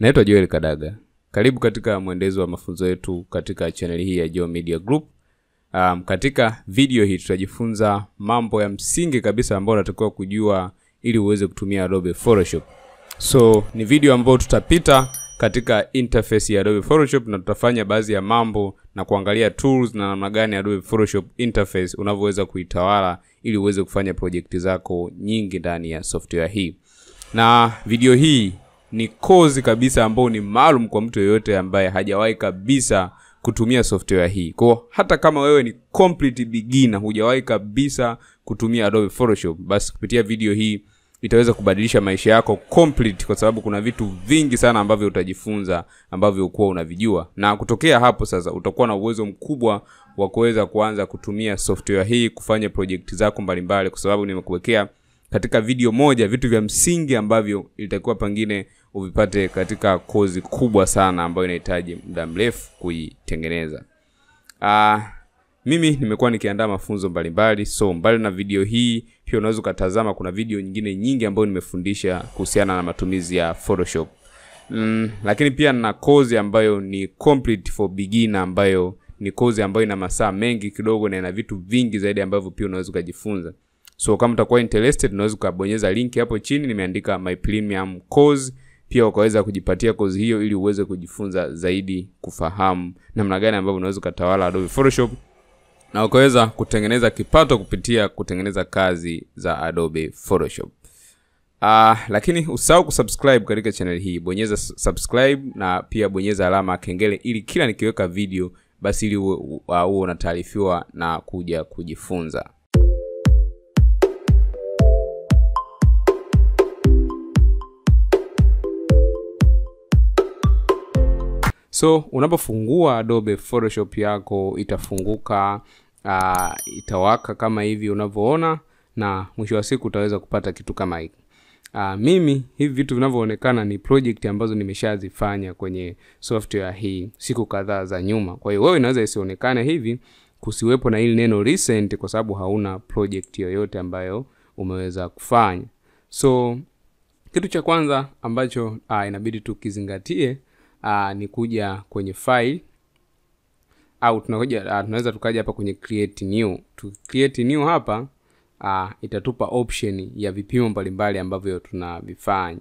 Naitwa Joel Kadaga. Karibu katika mwendelezo wa mafunzo yetu katika chaneli hii ya Joe Media Group. Um, katika video hii tutajifunza mambo ya msingi kabisa ambayo unatakiwa kujua ili uweze kutumia Adobe Photoshop. So ni video ambayo tutapita katika interface ya Adobe Photoshop na tutafanya baadhi ya mambo na kuangalia tools na namna gani Adobe Photoshop interface unavyoweza kuitawala ili uweze kufanya projekti zako nyingi ndani ya software hii. Na video hii ni kozi kabisa ambao ni maalum kwa mtu yeyote ambaye hajawahi kabisa kutumia software hii. Kwa hata kama wewe ni complete beginner, hujawahi kabisa kutumia Adobe Photoshop, basi kupitia video hii itaweza kubadilisha maisha yako complete, kwa sababu kuna vitu vingi sana ambavyo utajifunza ambavyo ukuwa unavijua, na kutokea hapo sasa utakuwa na uwezo mkubwa wa kuweza kuanza kutumia software hii kufanya project zako mbalimbali, kwa sababu nimekuwekea katika video moja vitu vya msingi ambavyo ilitakiwa pengine uvipate katika kozi kubwa sana ambayo inahitaji muda mrefu kuitengeneza. Uh, mimi nimekuwa nikiandaa mafunzo mbalimbali, so mbali na video hii pia unaweza ukatazama, kuna video nyingine nyingi ambayo nimefundisha kuhusiana na matumizi ya Photoshop. Mm, lakini pia na kozi ambayo ni complete for beginner ambayo ni kozi ambayo ina masaa mengi kidogo na ina vitu vingi zaidi ambavyo pia unaweza ukajifunza. So kama utakuwa interested, unaweza ukabonyeza link hapo chini, nimeandika my premium course, pia ukaweza kujipatia kozi hiyo ili uweze kujifunza zaidi, kufahamu namna gani ambavyo unaweza ukatawala Adobe Photoshop na ukaweza kutengeneza kipato kupitia kutengeneza kazi za Adobe Photoshop. Uh, lakini usahau kusubscribe katika channel hii, bonyeza subscribe na pia bonyeza alama kengele ili kila nikiweka video basi ili uwe unataarifiwa na kuja kujifunza. So unapofungua Adobe Photoshop yako itafunguka, uh, itawaka kama hivi unavyoona, na mwisho wa siku utaweza kupata kitu kama hiki. Uh, mimi hivi vitu vinavyoonekana ni project ambazo nimeshazifanya kwenye software hii siku kadhaa za nyuma. Kwa hiyo wewe inaweza isionekane hivi, kusiwepo na hili neno recent, kwa sababu hauna project yoyote ambayo umeweza kufanya. So kitu cha kwanza ambacho uh, inabidi tukizingatie uh, ni kuja kwenye file au tunakuja uh, tunaweza tukaja hapa kwenye create new. Tu create new hapa uh, itatupa option ya vipimo mbalimbali ambavyo tunavifanya.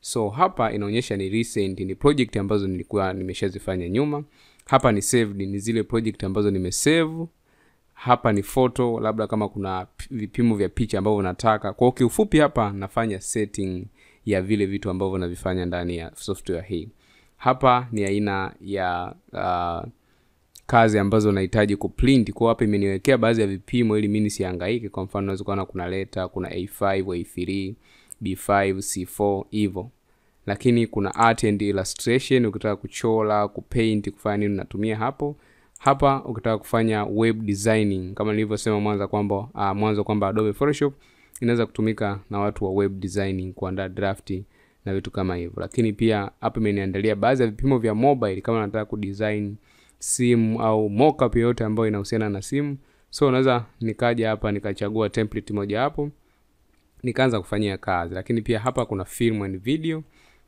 So hapa inaonyesha ni recent, ni project ambazo nilikuwa nimeshazifanya nyuma. Hapa ni saved, ni zile project ambazo nimesave. Hapa ni photo, labda kama kuna vipimo vya picha ambavyo nataka. Kwa kiufupi, hapa nafanya setting ya vile vitu ambavyo navifanya ndani ya software hii. Hapa ni aina ya uh, kazi ambazo nahitaji kuprint. Kwa hapa imeniwekea baadhi ya vipimo ili mimi nisihangaike. Kwa mfano unaweza kuona kuna leta kuna A5, A3, B5, C4 hivyo. Lakini kuna art and illustration, ukitaka kuchora, kupaint, kufanya nini unatumia hapo. Hapa ukitaka kufanya web designing kama nilivyosema mwanzo kwamba uh, mwanzo kwamba Adobe Photoshop inaweza kutumika na watu wa web designing kuandaa drafti na vitu kama hivyo. Lakini pia hapa imeniandalia baadhi ya vipimo vya mobile kama nataka kudesign simu au mockup yoyote ambayo inahusiana na simu. So naweza nikaja hapa nikachagua template moja hapo nikaanza kufanyia kazi. Lakini pia hapa kuna film and video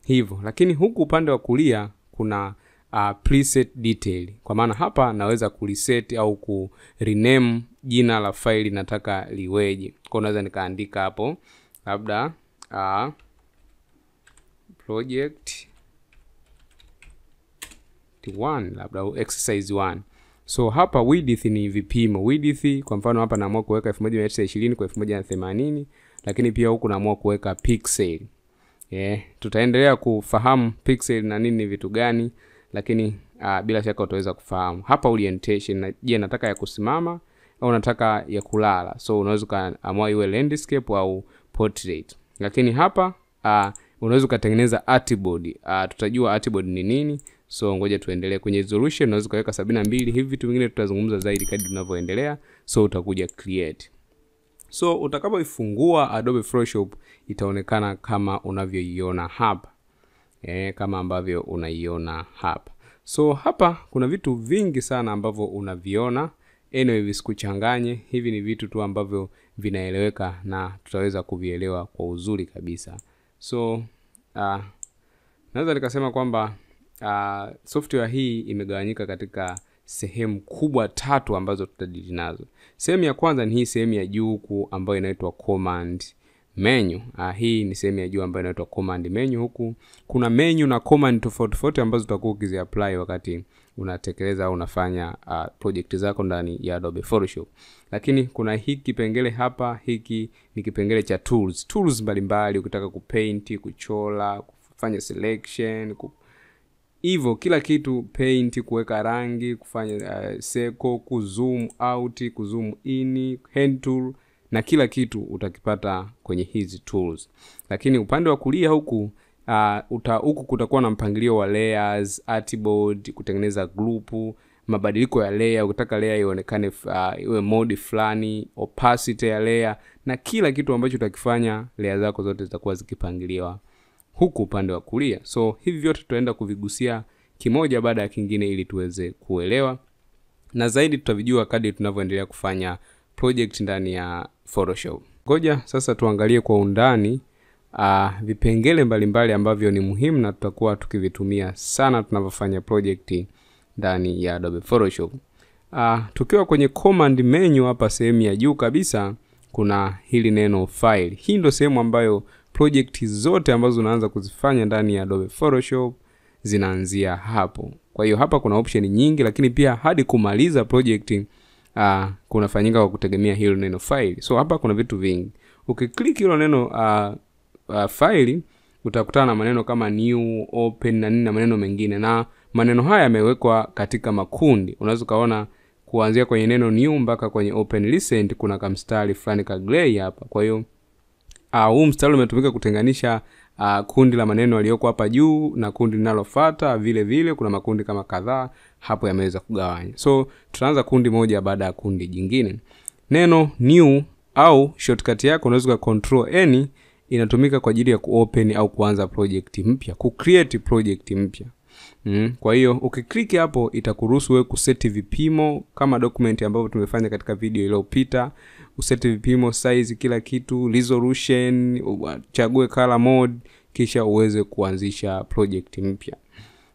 hivyo. Lakini huku upande wa kulia kuna uh, preset detail. Kwa maana hapa naweza kureset au ku rename jina la faili nataka liweje. Kwa unaweza nikaandika hapo labda uh, project 1 labda exercise 1. So hapa width ni vipimo. Width kwa mfano hapa naamua kuweka 1920 kwa 1080, lakini pia huku naamua kuweka pixel. Yeah, tutaendelea kufahamu pixel na nini ni vitu gani, lakini uh, bila shaka utaweza kufahamu. Hapa orientation na je, nataka ya kusimama au nataka ya kulala. So unaweza ukaamua iwe landscape au portrait. Lakini hapa uh, unaweza ukatengeneza artboard. Uh, tutajua artboard ni nini. So ngoja tuendelee kwenye resolution, unaweza ukaweka sabini na mbili. Hivi vitu vingine tutazungumza zaidi kadri tunavyoendelea. So utakuja create. So utakapoifungua Adobe Photoshop itaonekana kama unavyoiona hapa e, kama ambavyo unaiona hapa. So hapa kuna vitu vingi sana ambavyo unaviona. Anyway, visikuchanganye. Hivi ni vitu tu ambavyo vinaeleweka na tutaweza kuvielewa kwa uzuri kabisa. So uh, naweza nikasema kwamba uh, software hii imegawanyika katika sehemu kubwa tatu ambazo tutadili nazo. Sehemu ya kwanza ni hii sehemu ya juu huku ambayo inaitwa command menu. Uh, hii ni sehemu ya juu ambayo inaitwa command menu huku. Kuna menu na command tofauti tofauti ambazo utakuwa ukiziapply wakati unatekeleza au unafanya uh, project zako ndani ya Adobe Photoshop. Lakini kuna hiki kipengele hapa hiki ni kipengele cha tools. Tools mbalimbali ukitaka kupaint kuchola kufanya selection ku hivyo kila kitu paint kuweka rangi kufanya uh, seko kuzoom out kuzoom in hand tool na kila kitu utakipata kwenye hizi tools. Lakini upande wa kulia huku uh, huku kutakuwa na mpangilio wa layers artboard kutengeneza grupu mabadiliko ya layer ukitaka layer ionekane uh, iwe mode fulani opacity ya layer na kila kitu ambacho utakifanya layer zako zote zitakuwa zikipangiliwa. Huku upande wa kulia so hivi vyote tutaenda kuvigusia kimoja baada ya kingine ili tuweze kuelewa. Na zaidi tutavijua kadi tunavyoendelea kufanya project ndani ya photoshop. Ngoja sasa tuangalie kwa undani uh, vipengele mbalimbali ambavyo ni muhimu na tutakuwa tukivitumia sana tunavyofanya projekti ndani ya adobe photoshop. Uh, tukiwa kwenye command menu hapa sehemu ya juu kabisa kuna hili neno file. Hii ndio sehemu ambayo project zote ambazo unaanza kuzifanya ndani ya adobe photoshop zinaanzia hapo. Kwa hiyo hapa kuna option nyingi lakini pia hadi kumaliza project uh, kunafanyika kwa kutegemea hilo neno file. So hapa kuna vitu vingi. Ukiklik hilo neno uh, uh, faili utakutana na maneno kama new open na nini na maneno mengine. Na maneno haya yamewekwa katika makundi. Unaweza ukaona kuanzia kwenye neno new mpaka kwenye open recent kuna kamstari fulani ka gray hapa. Kwa hiyo uh, huu mstari umetumika kutenganisha uh, kundi la maneno yaliyoko hapa juu na kundi linalofuata. Vile vile kuna makundi kama kadhaa hapo yameweza kugawanya so tutaanza kundi moja baada ya kundi jingine. Neno new au shortcut yako unaweza control n inatumika kwa ajili ya kuopen au kuanza project mpya kucreate project mpya. Mm, kwa hiyo ukiklik hapo itakuruhusu wewe kuseti vipimo kama document ambavyo tumefanya katika video iliyopita. Useti vipimo size kila kitu resolution chague color mode kisha uweze kuanzisha project mpya.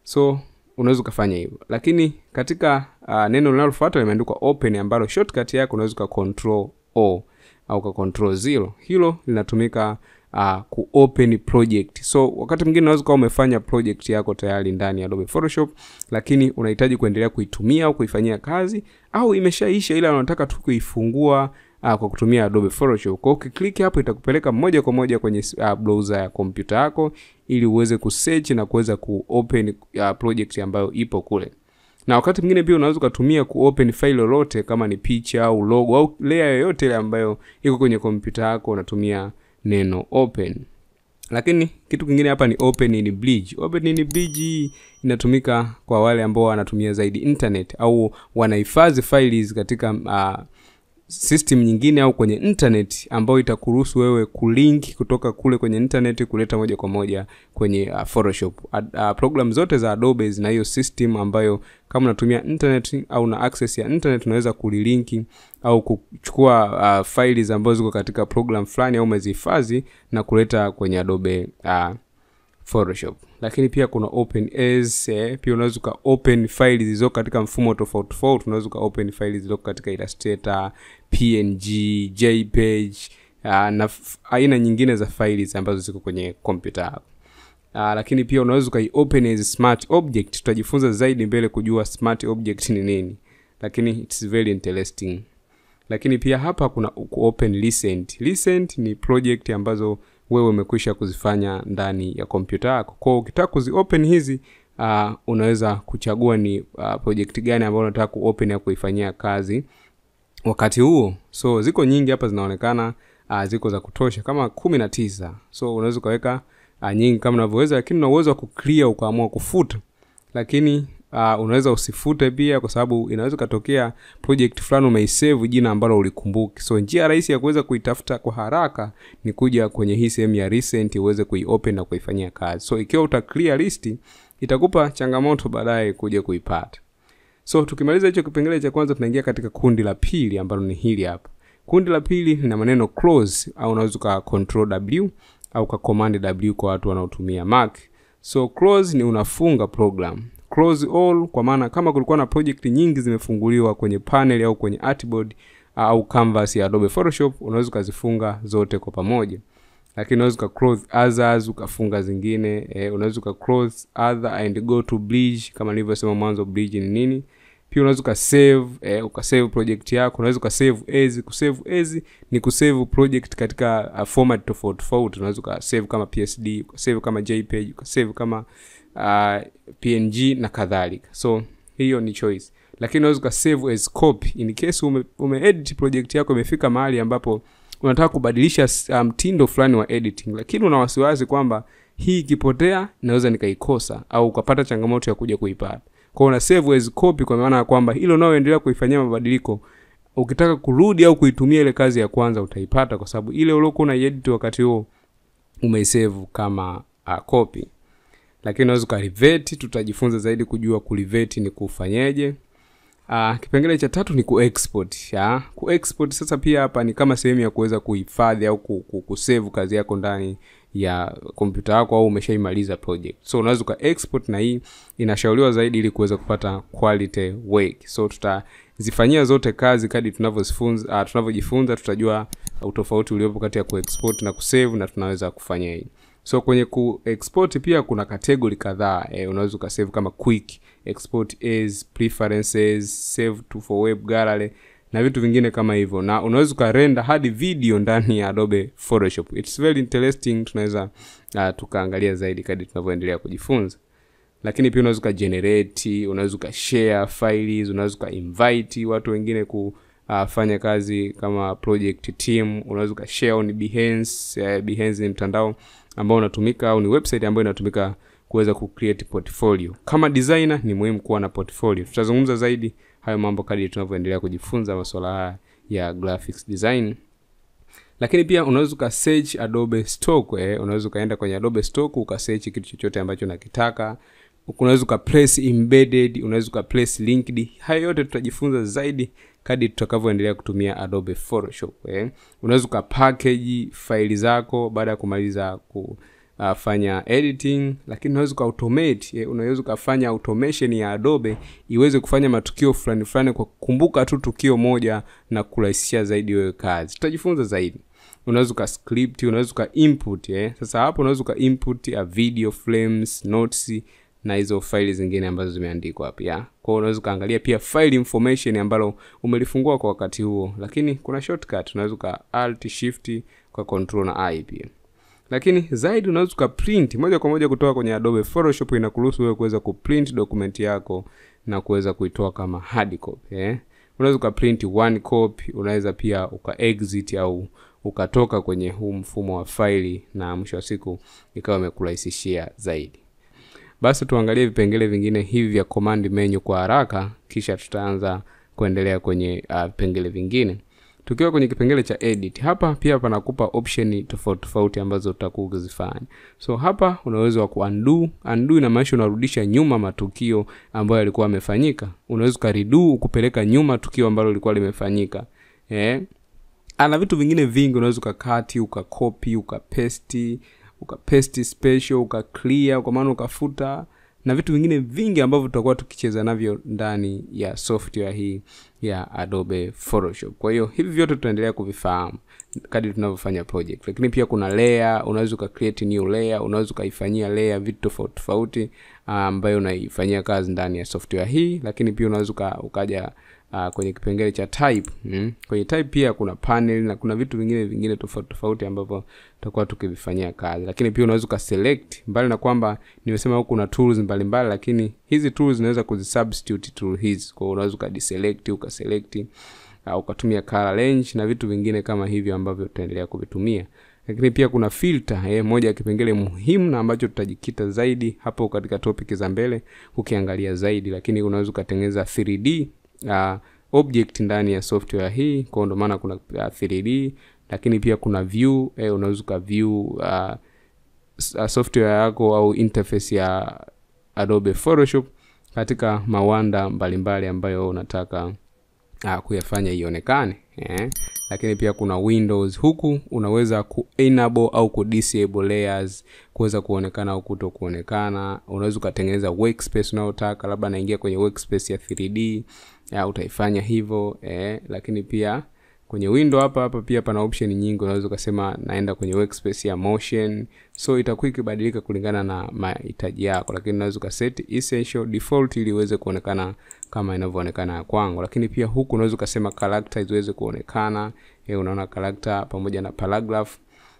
So unaweza ukafanya hivyo. Lakini katika uh, neno linalofuata limeandikwa open ambalo shortcut yako unaweza uka control o au ka control zero. Hilo linatumika uh, kuopen project. So wakati mwingine unaweza ukawa umefanya project yako tayari ndani ya adobe photoshop lakini unahitaji kuendelea kuitumia au kuifanyia kazi au imeshaisha ila unataka tu kuifungua uh, kwa kutumia adobe photoshop. Kwa ukiklik hapo itakupeleka moja kwa moja kwenye uh, browser ya kompyuta yako ili uweze kusearch na kuweza kuopen uh, project ambayo ipo kule. Na wakati mwingine pia unaweza ukatumia kuopen file lolote kama ni picha au logo au layer yoyote ile ambayo iko kwenye kompyuta yako unatumia neno open. Lakini kitu kingine hapa ni open in bridge. Open in bridge. Inatumika kwa wale ambao wanatumia zaidi internet au wanahifadhi files katika uh, system nyingine au kwenye internet ambayo itakuruhusu wewe kulink kutoka kule kwenye internet kuleta moja kwa moja kwenye uh, photoshop. Ad, uh, program zote za adobe zina hiyo system ambayo kama unatumia internet au na access ya internet unaweza kulilinki au kuchukua uh, files ambazo ziko katika program fulani au umezihifadhi na kuleta kwenye adobe uh, photoshop. Lakini pia kuna open as eh, pia unaweza uka open file zilizoko katika mfumo tofauti tofauti. Unaweza uka open file zilizoko katika illustrator png jpeg uh, na aina nyingine za files ambazo ziko kwenye kompyuta yako. Uh, lakini pia unaweza ukai open as smart object. Tutajifunza zaidi mbele kujua smart object ni nini. Lakini it's very interesting. Lakini pia hapa kuna open recent. Recent ni project ambazo wewe umekwisha kuzifanya ndani ya kompyuta yako. Kwao ukitaka kuziopen hizi uh, unaweza kuchagua ni uh, project gani ambayo unataka kuopen ya kuifanyia kazi wakati huo. So ziko nyingi hapa zinaonekana uh, ziko za kutosha kama kumi na tisa. So unaweza ukaweka uh, nyingi kama unavyoweza lakini una uwezo wa kuclear ukaamua kufuta. Lakini uh, unaweza usifute pia kwa sababu inaweza ikatokea project fulani umeisave jina ambalo ulikumbuki. So njia rahisi ya kuweza kuitafuta kwa haraka ni kuja kwenye hii sehemu ya recent uweze kuiopen na kuifanyia kazi. So ikiwa uta clear list itakupa changamoto baadaye kuja kuipata. So tukimaliza hicho kipengele cha kwanza tunaingia katika kundi la pili ambalo ni hili hapa. Kundi la pili lina maneno close au unaweza uka control w au ka command w kwa watu wanaotumia mac. So close ni unafunga program close all kwa maana kama kulikuwa na project nyingi zimefunguliwa kwenye panel au kwenye artboard au canvas ya adobe photoshop unaweza ukazifunga zote kwa pamoja. Lakini unaweza uka close others ukafunga zingine eh, unaweza uka close other and go to bridge kama nilivyosema mwanzo bridge ni nini. Pia unaweza ukasave eh, ukasave project yako unaweza ukasave as. Ku save as ni ku save project katika uh, format tofauti tofauti. Unaweza ukasave kama psd ukasave kama jpeg ukasave kama uh, png na kadhalika. So hiyo ni choice. Lakini unaweza ukasave as copy. In case ume, ume edit project yako imefika mahali ambapo unataka kubadilisha mtindo um, fulani wa editing. Lakini una wasiwasi kwamba hii ikipotea naweza nikaikosa au ukapata changamoto ya kuja kuipata. Kwao una save as copy kwa maana ya kwamba hilo unaoendelea kuifanyia mabadiliko. Ukitaka kurudi au kuitumia ile kazi ya kwanza utaipata kwa sababu ile uliokuwa unaiedit wakati huo umeisave kama uh, copy lakini unaweza ukariveti tutajifunza zaidi kujua kuriveti ni kufanyeje. Uh, kipengele cha tatu ni kuexport ya. Kuexport sasa pia hapa ni kama sehemu ya kuweza kuhifadhi au kusave kazi yako ndani ya kompyuta yako au umeshaimaliza project. So unaweza uka export na hii inashauriwa zaidi ili kuweza kupata quality work. So tutazifanyia zote kazi kadi tunavyojifunza uh, tunavyojifunza tutajua utofauti uliopo kati ya kuexport na kusave na tunaweza kufanya hii so kwenye kuexport pia kuna kategori kadhaa e, unaweza ukasave kama quick export as preferences save to for web gallery na vitu vingine kama hivyo. Na unaweza ukarenda hadi video ndani ya adobe photoshop. Its very interesting tunaweza uh, tukaangalia zaidi kadi tunavyoendelea kujifunza. Lakini pia unaweza ukagenerate unaweza ukashare files unaweza ukainvite watu wengine ku uh, fanya kazi kama project team unaweza ukashare on behance uh, behance ni mtandao ambao unatumika au ni website ambayo inatumika kuweza kucreate portfolio. Kama designer ni muhimu kuwa na portfolio. Tutazungumza zaidi hayo mambo kadri tunavyoendelea kujifunza masuala haya ya graphics design. Lakini pia unaweza uka search adobe stock eh, unaweza ukaenda kwenye adobe stock ukasearch kitu chochote ambacho unakitaka unaweza uka place embedded unaweza uka place linked hayo yote tutajifunza zaidi kadi tutakavyoendelea kutumia adobe photoshop eh. unaweza uka package faili zako baada ya kumaliza kufanya uh, editing lakini unaweza uka automate eh, unaweza ukafanya automation ya adobe iweze kufanya matukio fulani fulani kwa kukumbuka tu tukio moja na kurahisisha zaidi wewe kazi tutajifunza zaidi unaweza uka script unaweza uka input eh. sasa hapo unaweza uka input a video frames notes na hizo faili zingine ambazo zimeandikwa hapa ya kwao unaweza ukaangalia pia file information ambalo umelifungua kwa wakati huo lakini kuna shortcut unaweza uka alt shift kwa control na i pia. Lakini zaidi unaweza ka print moja kwa moja kutoka kwenye adobe photoshop inakuruhusu wewe kuweza kuprint document yako na kuweza kuitoa kama hard copy eh? unaweza ka print one copy unaweza pia uka exit au ukatoka kwenye huu mfumo wa faili na mwisho wa siku ikawa imekurahisishia zaidi basi tuangalie vipengele vingine hivi vya command menu kwa haraka kisha tutaanza kuendelea kwenye uh, vipengele vingine. Tukiwa kwenye kipengele cha edit hapa pia panakupa option tofauti tofauti ambazo utakuwa ukizifanya. So hapa unaweza wa kuundo undo inamaanisha unarudisha nyuma matukio ambayo yalikuwa yamefanyika. Unaweza ukaridu kupeleka nyuma tukio ambalo lilikuwa limefanyika. Eh? ana vitu vingine vingi unaweza ukakati ukakopi ukapesti ukapesti special kwa maana ukafuta na vitu vingine vingi ambavyo tutakuwa tukicheza navyo ndani ya software hii ya adobe photoshop. Kwa hiyo hivi vyote tutaendelea kuvifahamu kadi tunavyofanya project. Lakini pia kuna layer unaweza ukacreate new layer unaweza ukaifanyia layer vitu tofauti tofauti ambayo uh, unaifanyia kazi ndani ya software hii. Lakini pia unaweza uka, ukaja uh, kwenye kipengele cha type mm. kwenye type pia kuna panel na kuna vitu vingine vingine tofauti tofauti ambavyo tutakuwa tukivifanyia kazi. Lakini pia unaweza ukaselect mbali na kwamba nimesema huku kuna tools mbalimbali mbali, lakini hizi tools zinaweza kuzisubstitute tool hizi. Kwa unaweza ukadeselect ukaselect uh, ukatumia color range na vitu vingine kama hivyo ambavyo tutaendelea kuvitumia. Lakini pia kuna filter eh, moja ya kipengele muhimu na ambacho tutajikita zaidi hapo katika topic za mbele ukiangalia zaidi. Lakini unaweza ukatengeneza 3d uh, object ndani ya software hii kwa ndo maana kuna uh, 3d lakini pia kuna view eh, unaweza uka view uh, software yako au interface ya adobe photoshop katika mawanda mbalimbali mbali ambayo unataka uh, kuyafanya ionekane eh. lakini pia kuna windows huku unaweza ku enable au ku disable layers kuweza kuonekana au kuto kuonekana unaweza ukatengeneza workspace unayotaka labda naingia kwenye workspace ya 3d ya utaifanya hivyo eh, lakini pia kwenye window hapa hapa pia pana option nyingi unaweza ukasema naenda kwenye workspace ya motion. So itakuwa ikibadilika kulingana na mahitaji yako lakini unaweza ukaset essential default ili iweze kuonekana kama inavyoonekana kwangu. Lakini pia huku unaweza ukasema character ziweze kuonekana. E, unaona character pamoja na paragraph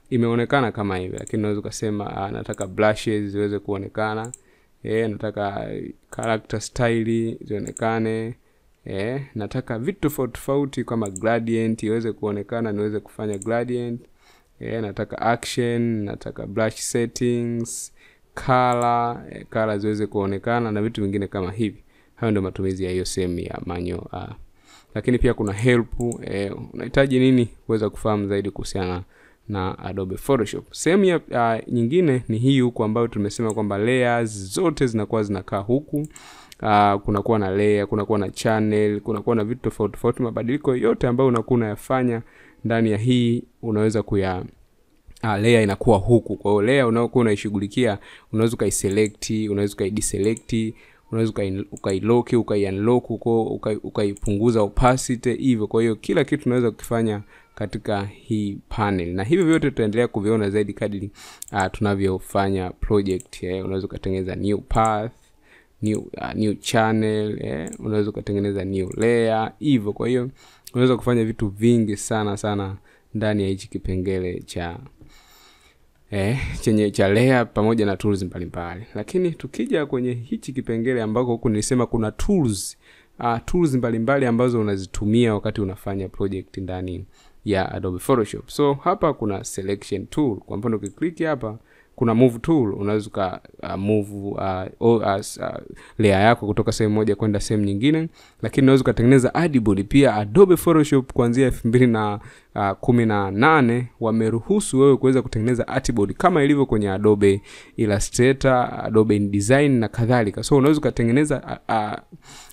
imeonekana kama hivi lakini unaweza ukasema uh, nataka blushes ziweze kuonekana. E, nataka character style zionekane eh, nataka vitu tofauti tofauti kama gradient iweze kuonekana niweze kufanya gradient. Eh, nataka action nataka brush settings color eh, color ziweze kuonekana na vitu vingine kama hivi. Hayo ndio matumizi ya hiyo sehemu ya manyo uh, lakini pia kuna help eh, unahitaji nini kuweza kufahamu zaidi kuhusiana na adobe photoshop. Sehemu ya uh, nyingine ni hii huku ambayo tumesema kwamba layers zote zinakuwa zinakaa huku uh, kunakuwa na layer kunakuwa na channel kunakuwa na vitu tofauti tofauti mabadiliko yote ambayo unakuwa unayafanya ndani ya hii unaweza kuya uh, layer inakuwa huku. Kwa hiyo layer unaokuwa unaishughulikia unaweza ukaiselekti unaweza ukaideselekti unaweza ukailoki ukaiunlock huko ukaipunguza opacity hivyo. Kwa hiyo kila kitu unaweza kukifanya katika hii panel. Na hivyo vyote tutaendelea kuviona zaidi kadri uh, tunavyofanya project eh, unaweza ukatengeneza new path new, uh, new channel eh, unaweza ukatengeneza new layer hivyo kwa hiyo unaweza kufanya vitu vingi sana sana ndani ya hichi kipengele cha eh, chenye cha layer pamoja na tools mbalimbali. Lakini tukija kwenye hichi kipengele ambako huku nilisema kuna tools uh, tools mbalimbali ambazo unazitumia wakati unafanya project ndani ya adobe photoshop. So hapa kuna selection tool. Kwa mfano ukiklik hapa kuna move tool unaweza uh, move uh, uh, uh, layer yako kutoka sehemu moja kwenda sehemu nyingine. Lakini unaweza ukatengeneza adboard pia adobe photoshop kuanzia elfu mbili na uh, kumi na nane wameruhusu wewe kuweza kutengeneza artboard kama ilivyo kwenye adobe illustrator adobe InDesign na kadhalika. So unaweza ukatengeneza uh, uh,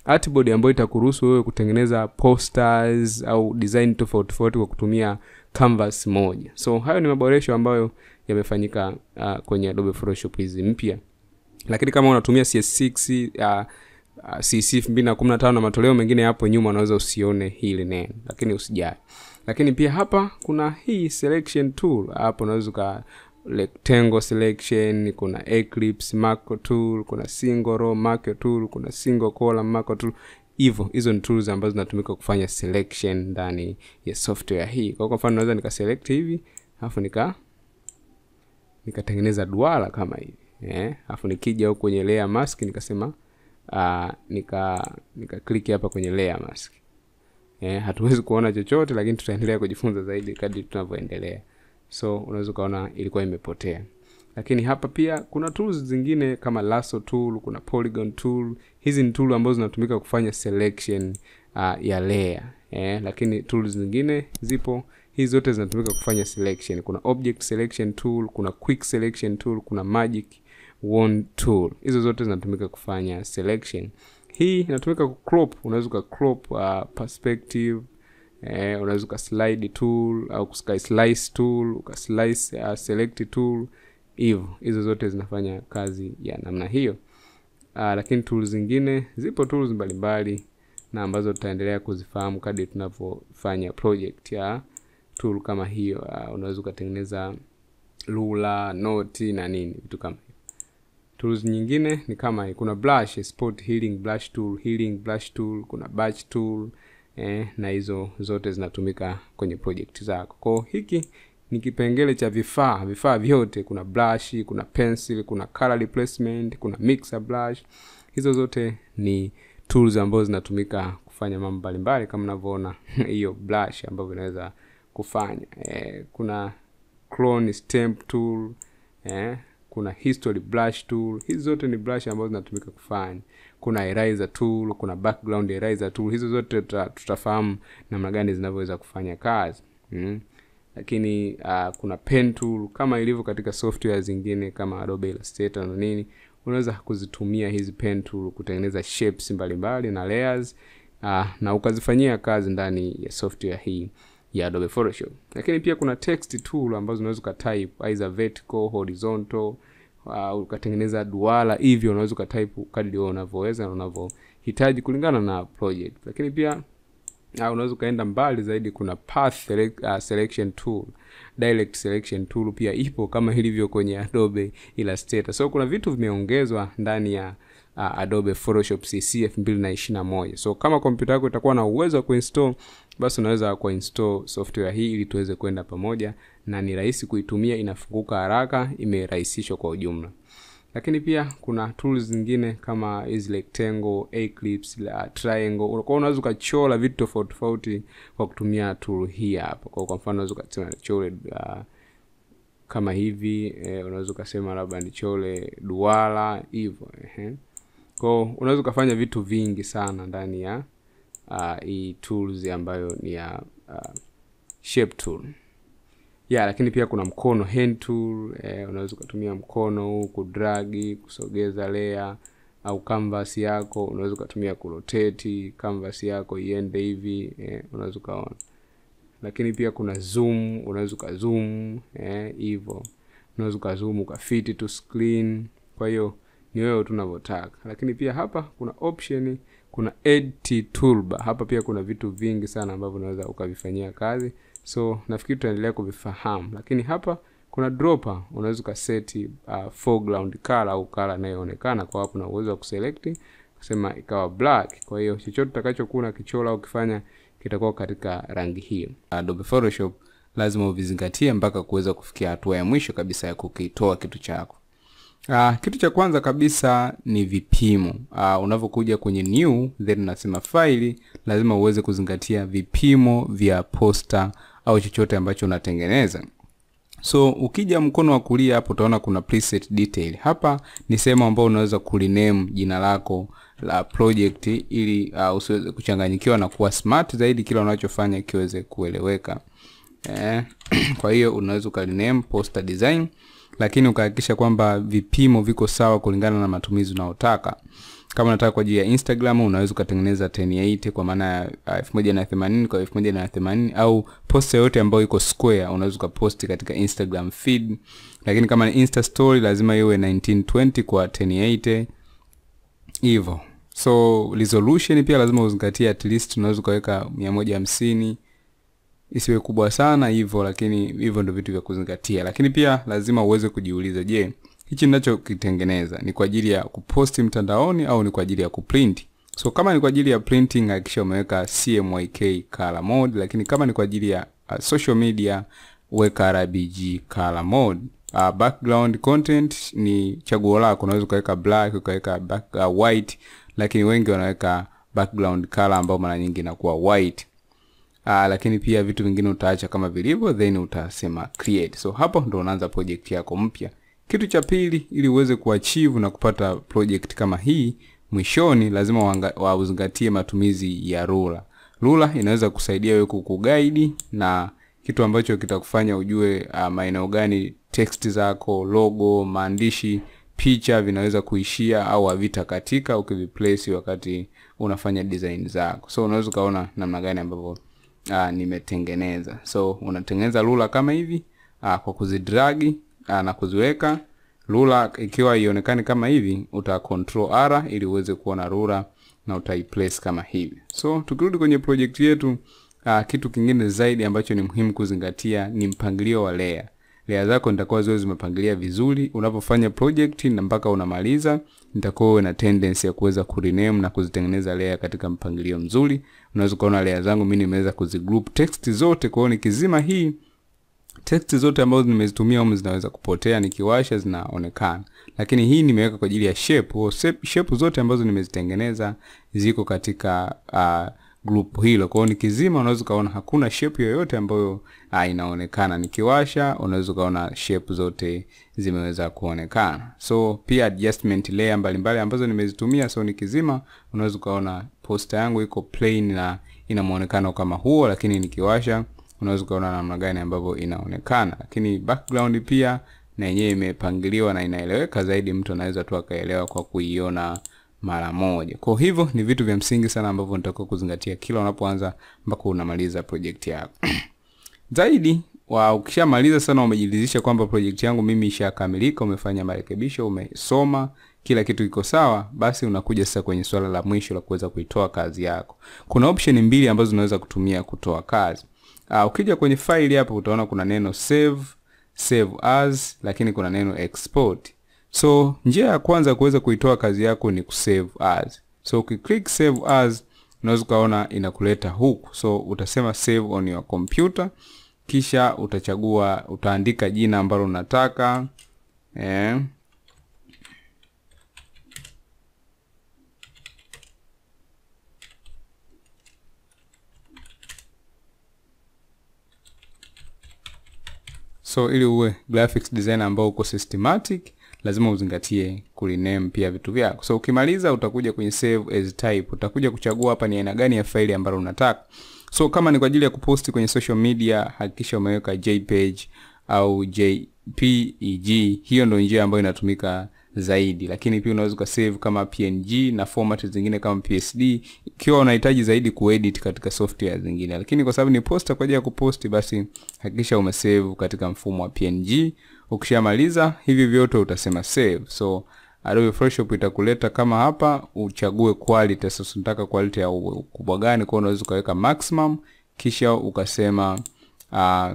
artboard ambayo itakuruhusu wewe kutengeneza posters au design tofauti tofauti kwa kutumia canvas moja. So hayo ni maboresho ambayo yamefanyika uh, kwenye adobe photoshop hizi mpya. Lakini kama unatumia cs6 uh, uh, cc 215 na matoleo mengine yapo nyuma unaweza usione hili neno lakini usijali. Lakini pia hapa kuna hii selection tool. Hapo unaweza uka rectangle selection kuna eclipse macro tool kuna single row macro tool kuna single column macro tool. Hivyo hizo ni tools ambazo zinatumika kufanya selection ndani ya software hii. Kwa mfano naweza nikaselect hivi alafu nika nikatengeneza duara kama hivi eh alafu nikija huko kwenye layer mask nikasema uh, nika nika click hapa kwenye layer mask. Eh hatuwezi kuona chochote lakini tutaendelea kujifunza zaidi kadri tunavyoendelea. So unaweza ukaona ilikuwa imepotea. Lakini hapa pia kuna tools zingine kama lasso tool kuna polygon tool. Hizi ni tool ambazo zinatumika kufanya selection uh, ya layer eh, lakini tools zingine zipo hizi zote zinatumika kufanya selection. Kuna object selection tool kuna quick selection tool kuna magic wand tool. Hizo zote zinatumika kufanya selection. Hii inatumika kucrop unaweza uka crop uh, perspective eh, unaweza uka slide tool au uka slice tool uka slice uh, select tool. Hivyo hizo zote zinafanya kazi ya namna hiyo. Uh, lakini tool zingine zipo tools mbalimbali na ambazo tutaendelea kuzifahamu kadri tunavyofanya project ya tool kama hiyo uh, unaweza ukatengeneza lula noti na nini vitu kama hiyo. Tools nyingine ni kama hii. Kuna blush spot healing blush tool healing blush tool kuna batch tool eh, na hizo zote zinatumika kwenye project zako. Kwao hiki ni kipengele cha vifaa vifaa vyote. Kuna brush kuna pencil kuna color replacement kuna mixer brush. Hizo zote ni tools ambazo zinatumika kufanya mambo mbalimbali. Kama unavyoona hiyo blush ambavyo inaweza kufanya. Eh, kuna clone stamp tool eh, kuna history brush tool. Hizi zote ni brush ambazo zinatumika kufanya. Kuna eraser tool kuna background eraser tool. Hizo zote tuta, tutafahamu namna gani zinavyoweza kufanya kazi. Mm. lakini uh, kuna pen tool. Kama ilivyo katika software zingine kama adobe illustrator na nini unaweza kuzitumia hizi pen tool kutengeneza shapes mbalimbali mbali, na layers uh, na ukazifanyia kazi ndani ya software hii ya Adobe Photoshop. Lakini pia kuna text tool ambazo unaweza ukatype either vertical, horizontal, uh, ukatengeneza duara hivyo unaweza ukatype kadri wewe unavyoweza na unavyohitaji kulingana na project. Lakini pia uh, unaweza ukaenda mbali zaidi, kuna path select, uh, selection tool, direct selection tool pia ipo kama ilivyo kwenye Adobe Illustrator. So kuna vitu vimeongezwa ndani ya uh, Adobe Photoshop CC 2021. So kama kompyuta yako itakuwa na uwezo wa kuinstall, basi unaweza kuinstall software hii ili tuweze kwenda pamoja, na ni rahisi kuitumia, inafunguka haraka, imerahisishwa kwa ujumla. Lakini pia kuna tools zingine kama hizi rectangle, eclipse la triangle. Kwa unaweza ukachora vitu tofauti tofauti kwa kutumia tool hii hapa. Kwa kwa mfano unaweza ukasema chore uh, kama hivi eh, unaweza ukasema labda nichore duara hivyo eh. Kwa unaweza ukafanya vitu vingi sana ndani ya uh, hii tools ambayo ni ya uh, shape tool. Ya lakini pia kuna mkono hand tool eh, unaweza ukatumia mkono huu kudragi kusogeza layer au canvas yako unaweza ukatumia kuroteti canvas yako iende hivi eh, unaweza ukaona. Lakini pia kuna zoom unaweza ukazoom hivo. Eh, unaweza ukazoom ukafiti to screen. Kwa hiyo ni wewe tunavyotaka lakini pia hapa kuna option kuna edit toolbar. Hapa pia kuna vitu vingi sana ambavyo unaweza ukavifanyia kazi. So nafikiri tutaendelea kuvifahamu. Lakini hapa kuna dropper. Unaweza ukaseti uh, foreground color au color inayoonekana. Kwa hapo na uwezo wa kuselect kusema ikawa black. Kwa hiyo chochote utakachokuwa au ukifanya kitakuwa katika rangi hiyo Adobe Photoshop lazima uvizingatie mpaka kuweza kufikia hatua ya mwisho kabisa ya kukitoa kitu chako Uh, kitu cha kwanza kabisa ni vipimo. Uh, unavyokuja kwenye new then unasema faili, lazima uweze kuzingatia vipimo vya posta au chochote ambacho unatengeneza. So ukija mkono wa kulia hapo utaona kuna preset detail. Hapa ni sehemu ambayo unaweza kuliname jina lako la project ili uh, usiweze kuchanganyikiwa na kuwa smart zaidi kila unachofanya kiweze kueleweka. Eh, kwa hiyo unaweza ukaliname poster design lakini ukahakikisha kwamba vipimo viko sawa kulingana na matumizi unayotaka. Kama unataka kwa ajili ya Instagram unaweza ukatengeneza 1080 kwa maana ya uh, 1080 kwa 1080 au post yoyote ambayo iko square unaweza ukaposti katika Instagram feed. Lakini kama ni Insta story lazima iwe 1920 kwa 1080 hivyo. So resolution pia lazima uzingatie, at least unaweza ukaweka 150 isiwe kubwa sana hivyo, lakini hivyo ndio vitu vya kuzingatia. Lakini pia lazima uweze kujiuliza, je, hichi ninachokitengeneza ni kwa ajili ya kuposti mtandaoni au ni kwa ajili ya kuprint? So kama ni kwa ajili ya printing, hakikisha umeweka CMYK color mode, lakini kama ni kwa ajili ya uh, social media weka rbg color mode. Uh, background content ni chaguo lako, unaweza ukaweka black, ukaweka uh, white, lakini wengi wanaweka background color ambao mara nyingi inakuwa white. Uh, lakini pia vitu vingine utaacha kama vilivyo then utasema create. So hapo ndo unaanza project yako mpya. Kitu cha pili, ili uweze kuachieve na kupata project kama hii mwishoni, lazima wauzingatie matumizi ya rula. Rula inaweza kusaidia wewe kukuguide na kitu ambacho kitakufanya ujue uh, maeneo gani text zako, logo, maandishi, picha vinaweza kuishia au havita katika ukiviplace wakati unafanya design zako. So unaweza ukaona namna gani ambavyo uh, nimetengeneza. So unatengeneza rula kama hivi uh, kwa kuzidragi uh, na kuziweka rula ikiwa ionekane kama hivi, uta control R ili uweze kuona rula na utaiplace kama hivi. So tukirudi kwenye project yetu uh, kitu kingine zaidi ambacho ni muhimu kuzingatia ni mpangilio wa layer. Layer zako nitakuwa ziwe zimepangilia vizuri unapofanya project na mpaka unamaliza, nitakuwa uwe na tendency ya kuweza kurename na kuzitengeneza layer katika mpangilio mzuri. Unaweza ukaona layer zangu mi nimeweza kuzigroup text zote, kwao nikizima hii text zote ambazo nimezitumia humu zinaweza kupotea, nikiwasha zinaonekana. Lakini hii nimeweka kwa ajili ya shape. o shape, zote ambazo nimezitengeneza ziko katika uh, group hilo. kwao nikizima, unaweza ukaona hakuna shape yoyote ambayo uh, inaonekana. Nikiwasha, unaweza ukaona shape zote zimeweza kuonekana. So pia adjustment layer mbalimbali ambazo nimezitumia. So nikizima, unaweza ukaona poster yangu iko plain na ina muonekano kama huo, lakini nikiwasha unaweza ukaona namna gani ambavyo inaonekana. Lakini background pia na yenyewe imepangiliwa na inaeleweka zaidi, mtu anaweza tu akaelewa kwa kuiona mara moja. Kwa hivyo ni vitu vya msingi sana ambavyo nitakuwa kuzingatia kila unapoanza mpaka unamaliza project yako. zaidi wa ukishamaliza sana umejiridhisha kwamba project yangu mimi ishakamilika umefanya marekebisho umesoma kila kitu kiko sawa basi unakuja sasa kwenye swala la mwisho la kuweza kuitoa kazi yako. Kuna option mbili ambazo unaweza kutumia kutoa kazi. Uh, ukija kwenye faili hapo utaona kuna neno save save as lakini kuna neno export. So njia ya kwanza kuweza kuitoa kazi yako ni kusave as. So ukiclick save as unaweza ukaona inakuleta huku so utasema save on your computer kisha utachagua utaandika jina ambalo unataka eh. So ili uwe graphics designer ambao uko systematic lazima uzingatie kurename pia vitu vyako. So ukimaliza utakuja kwenye save as type. Utakuja kuchagua hapa ni aina gani ya faili ambalo unataka. So kama ni kwa ajili ya kuposti kwenye social media hakikisha umeweka jpeg au jpeg hiyo ndio njia ambayo inatumika zaidi. Lakini pia unaweza ukasave kama png na format zingine kama psd ikiwa unahitaji zaidi kuedit katika software zingine. Lakini kwa sababu ni posta kwa ajili ya kuposti basi hakikisha umesave katika mfumo wa png ukishamaliza hivi vyote utasema save. So Adobe Photoshop itakuleta kama hapa uchague quality. Sasa unataka quality ya ukubwa gani kwa unaweza ukaweka maximum kisha ukasema uh,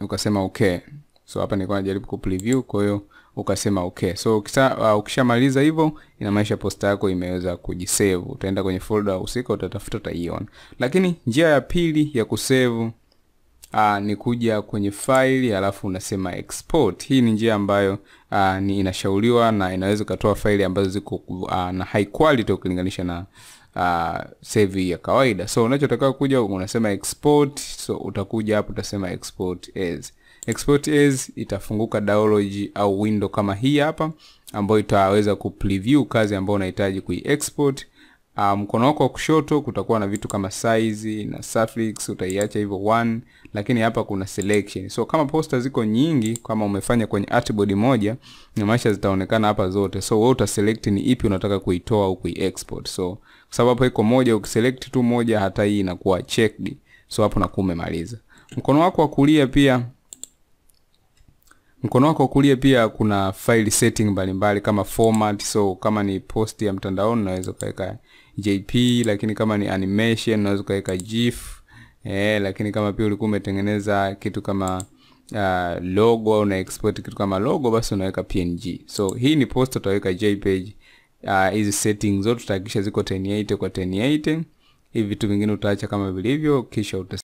ukasema okay. So hapa nilikuwa najaribu ku preview kwa hiyo ukasema okay. So ukishamaliza uh, ukishamaliza hivyo inamaanisha posta yako imeweza kujisave. Utaenda kwenye folder husika utatafuta utaiona. Lakini njia ya pili ya kusave uh, ni kuja kwenye faili alafu unasema export. Hii ni njia ambayo uh, ni inashauriwa na inaweza ukatoa faili ambazo ziko uh, na high quality ukilinganisha na uh, save ya kawaida. So unachotakiwa kuja unasema export. So utakuja hapo utasema export as export as itafunguka dialog au window kama hii hapa ambayo itaweza kupreview kazi ambayo unahitaji kuiexport. Uh, mkono wako wa kushoto kutakuwa na vitu kama size na suffix utaiacha hivyo one lakini hapa kuna selection. So kama posta ziko nyingi kama umefanya kwenye artboard moja inamaanisha zitaonekana hapa zote. So wewe utaselect ni ipi unataka kuitoa au kuiexport. So kwa sababu hapo iko moja ukiselect tu moja hata hii inakuwa checked. So hapo nakuwa umemaliza. Mkono wako wa kulia pia mkono wako wa kulia pia kuna file setting mbalimbali mbali, kama format so kama ni post ya mtandaoni unaweza ukaweka jp lakini kama ni animation unaweza ukaweka gif eh, lakini kama pia ulikuwa umetengeneza kitu kama uh, logo au una export kitu kama logo basi unaweka png so hii ni post utaweka jpeg hizi uh, settings zote utahakikisha ziko 1080 kwa 1080 hivi vitu vingine utaacha kama vilivyo kisha uta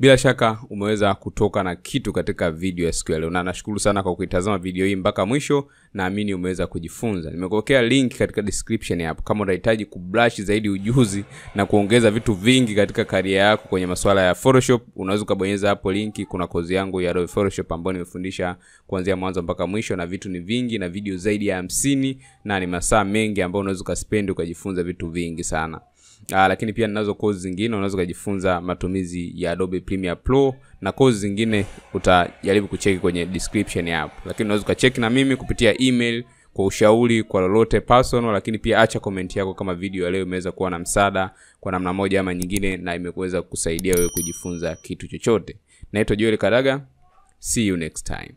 bila shaka umeweza kutoka na kitu katika video ya siku ya leo na nashukuru sana kwa kuitazama video hii mpaka mwisho. Naamini umeweza kujifunza. Nimekuwekea link katika description hapo kama unahitaji kubrush zaidi ujuzi na kuongeza vitu vingi katika karia yako kwenye masuala ya photoshop unaweza ukabonyeza hapo linki kuna kozi yangu ya Adobe Photoshop ambayo nimefundisha kuanzia mwanzo mpaka mwisho na vitu ni vingi na video zaidi ya hamsini na ni masaa mengi ambayo unaweza ukaspendi ukajifunza vitu vingi sana Uh, lakini pia ninazo kozi zingine unaweza ukajifunza matumizi ya Adobe Premiere Pro na kozi zingine utajaribu kucheki kwenye description hapo, lakini unaweza ukacheki na mimi kupitia email kwa ushauri kwa lolote personal, lakini pia acha comment yako kama video ya leo imeweza kuwa na msaada kwa namna moja ama nyingine na imekuweza kusaidia wewe kujifunza kitu chochote. Naitwa Joel Kadaga, see you next time.